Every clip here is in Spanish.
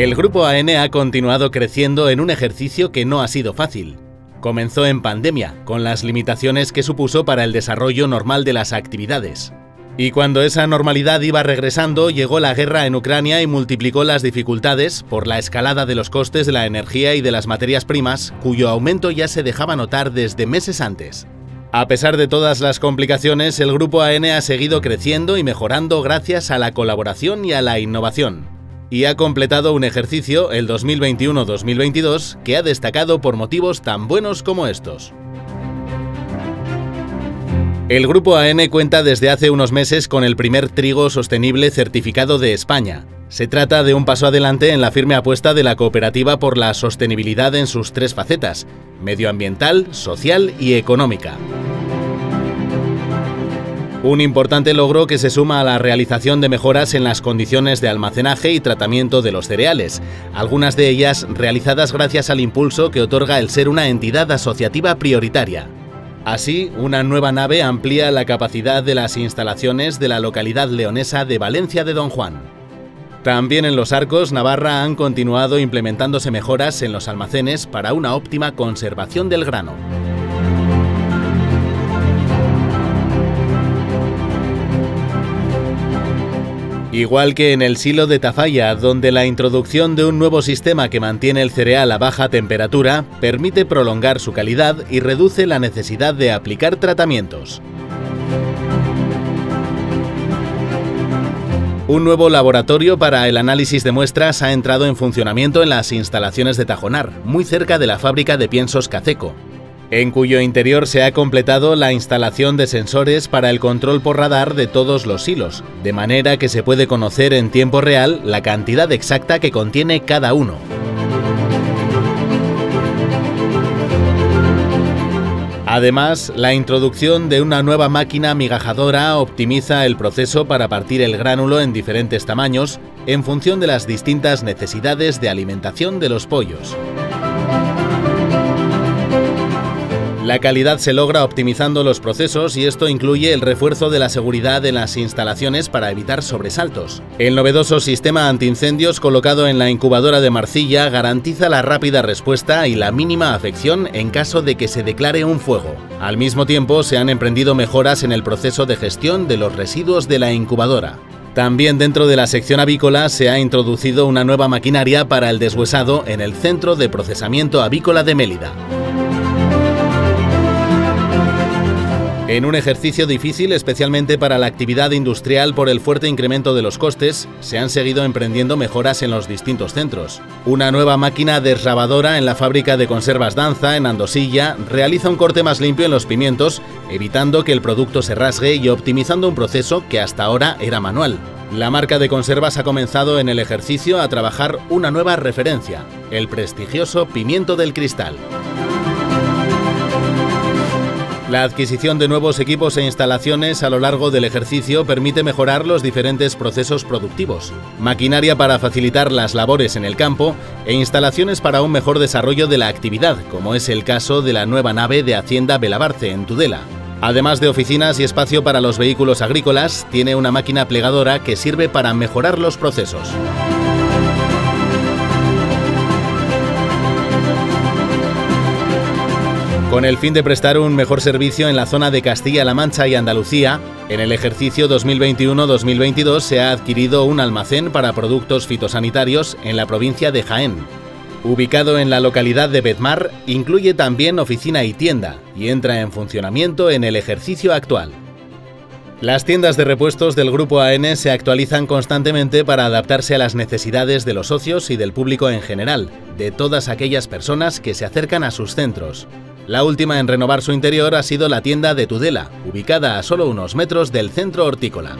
El grupo AN ha continuado creciendo en un ejercicio que no ha sido fácil. Comenzó en pandemia, con las limitaciones que supuso para el desarrollo normal de las actividades. Y cuando esa normalidad iba regresando, llegó la guerra en Ucrania y multiplicó las dificultades por la escalada de los costes de la energía y de las materias primas, cuyo aumento ya se dejaba notar desde meses antes. A pesar de todas las complicaciones, el grupo AN ha seguido creciendo y mejorando gracias a la colaboración y a la innovación y ha completado un ejercicio, el 2021-2022, que ha destacado por motivos tan buenos como estos. El Grupo AN cuenta desde hace unos meses con el primer trigo sostenible certificado de España. Se trata de un paso adelante en la firme apuesta de la cooperativa por la sostenibilidad en sus tres facetas, medioambiental, social y económica. Un importante logro que se suma a la realización de mejoras en las condiciones de almacenaje y tratamiento de los cereales, algunas de ellas realizadas gracias al impulso que otorga el ser una entidad asociativa prioritaria. Así, una nueva nave amplía la capacidad de las instalaciones de la localidad leonesa de Valencia de Don Juan. También en los arcos, Navarra han continuado implementándose mejoras en los almacenes para una óptima conservación del grano. Igual que en el silo de Tafalla, donde la introducción de un nuevo sistema que mantiene el cereal a baja temperatura permite prolongar su calidad y reduce la necesidad de aplicar tratamientos. Un nuevo laboratorio para el análisis de muestras ha entrado en funcionamiento en las instalaciones de Tajonar, muy cerca de la fábrica de piensos Caceco en cuyo interior se ha completado la instalación de sensores para el control por radar de todos los hilos, de manera que se puede conocer en tiempo real la cantidad exacta que contiene cada uno. Además, la introducción de una nueva máquina migajadora optimiza el proceso para partir el gránulo en diferentes tamaños en función de las distintas necesidades de alimentación de los pollos. La calidad se logra optimizando los procesos y esto incluye el refuerzo de la seguridad en las instalaciones para evitar sobresaltos. El novedoso sistema antiincendios colocado en la incubadora de Marcilla garantiza la rápida respuesta y la mínima afección en caso de que se declare un fuego. Al mismo tiempo, se han emprendido mejoras en el proceso de gestión de los residuos de la incubadora. También dentro de la sección avícola se ha introducido una nueva maquinaria para el deshuesado en el Centro de Procesamiento Avícola de Mélida. En un ejercicio difícil, especialmente para la actividad industrial por el fuerte incremento de los costes, se han seguido emprendiendo mejoras en los distintos centros. Una nueva máquina desrabadora en la fábrica de conservas Danza, en Andosilla, realiza un corte más limpio en los pimientos, evitando que el producto se rasgue y optimizando un proceso que hasta ahora era manual. La marca de conservas ha comenzado en el ejercicio a trabajar una nueva referencia, el prestigioso pimiento del cristal. La adquisición de nuevos equipos e instalaciones a lo largo del ejercicio permite mejorar los diferentes procesos productivos, maquinaria para facilitar las labores en el campo e instalaciones para un mejor desarrollo de la actividad, como es el caso de la nueva nave de Hacienda Belabarce en Tudela. Además de oficinas y espacio para los vehículos agrícolas, tiene una máquina plegadora que sirve para mejorar los procesos. Con el fin de prestar un mejor servicio en la zona de Castilla-La Mancha y Andalucía, en el ejercicio 2021-2022 se ha adquirido un almacén para productos fitosanitarios en la provincia de Jaén. Ubicado en la localidad de Bedmar, incluye también oficina y tienda y entra en funcionamiento en el ejercicio actual. Las tiendas de repuestos del Grupo AN se actualizan constantemente para adaptarse a las necesidades de los socios y del público en general, de todas aquellas personas que se acercan a sus centros. La última en renovar su interior ha sido la tienda de Tudela, ubicada a solo unos metros del centro hortícola.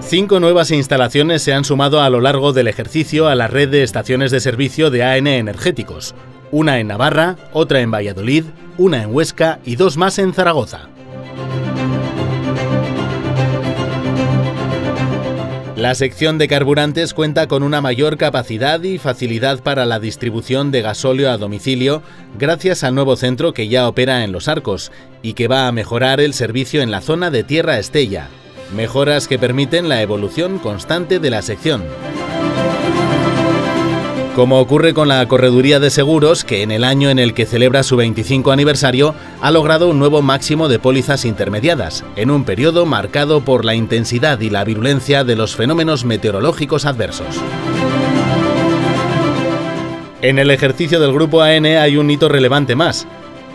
Cinco nuevas instalaciones se han sumado a lo largo del ejercicio a la red de estaciones de servicio de AN Energéticos, una en Navarra, otra en Valladolid, una en Huesca y dos más en Zaragoza. La sección de carburantes cuenta con una mayor capacidad y facilidad para la distribución de gasóleo a domicilio gracias al nuevo centro que ya opera en Los Arcos y que va a mejorar el servicio en la zona de Tierra Estella. mejoras que permiten la evolución constante de la sección. Como ocurre con la Correduría de Seguros, que en el año en el que celebra su 25 aniversario ha logrado un nuevo máximo de pólizas intermediadas, en un periodo marcado por la intensidad y la virulencia de los fenómenos meteorológicos adversos. En el ejercicio del Grupo AN hay un hito relevante más,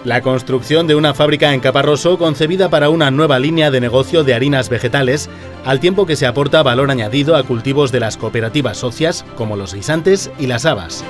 la construcción de una fábrica en Caparroso concebida para una nueva línea de negocio de harinas vegetales, al tiempo que se aporta valor añadido a cultivos de las cooperativas socias como los guisantes y las habas.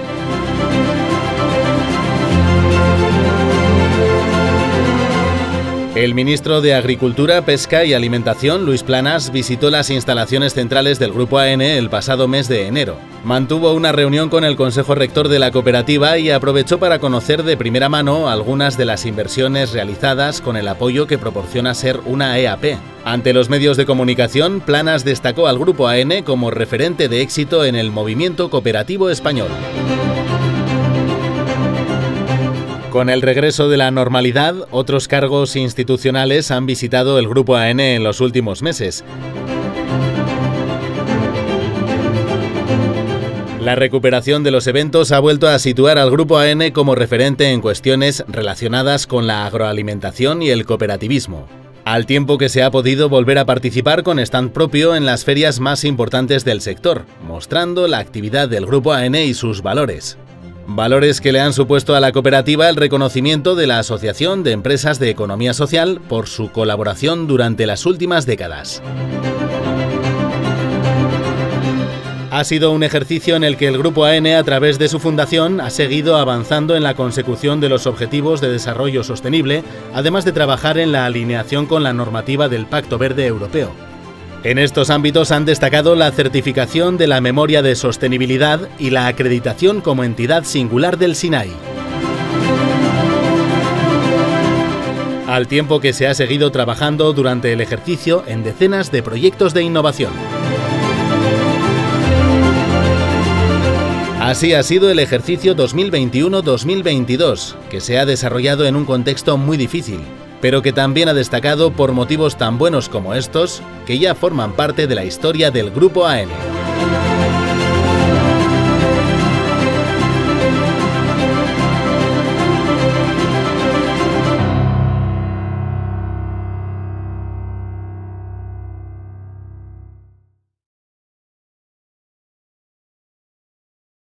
El ministro de Agricultura, Pesca y Alimentación, Luis Planas, visitó las instalaciones centrales del Grupo AN el pasado mes de enero. Mantuvo una reunión con el Consejo Rector de la cooperativa y aprovechó para conocer de primera mano algunas de las inversiones realizadas con el apoyo que proporciona ser una EAP. Ante los medios de comunicación, Planas destacó al Grupo AN como referente de éxito en el movimiento cooperativo español. Con el regreso de la normalidad, otros cargos institucionales han visitado el Grupo AN en los últimos meses. La recuperación de los eventos ha vuelto a situar al Grupo AN como referente en cuestiones relacionadas con la agroalimentación y el cooperativismo, al tiempo que se ha podido volver a participar con stand propio en las ferias más importantes del sector, mostrando la actividad del Grupo AN y sus valores. Valores que le han supuesto a la cooperativa el reconocimiento de la Asociación de Empresas de Economía Social por su colaboración durante las últimas décadas. Ha sido un ejercicio en el que el Grupo AN, a través de su fundación, ha seguido avanzando en la consecución de los objetivos de desarrollo sostenible, además de trabajar en la alineación con la normativa del Pacto Verde Europeo. En estos ámbitos han destacado la certificación de la memoria de sostenibilidad y la acreditación como entidad singular del SINAI. Al tiempo que se ha seguido trabajando durante el ejercicio en decenas de proyectos de innovación. Así ha sido el ejercicio 2021-2022, que se ha desarrollado en un contexto muy difícil, pero que también ha destacado por motivos tan buenos como estos, que ya forman parte de la historia del Grupo AN.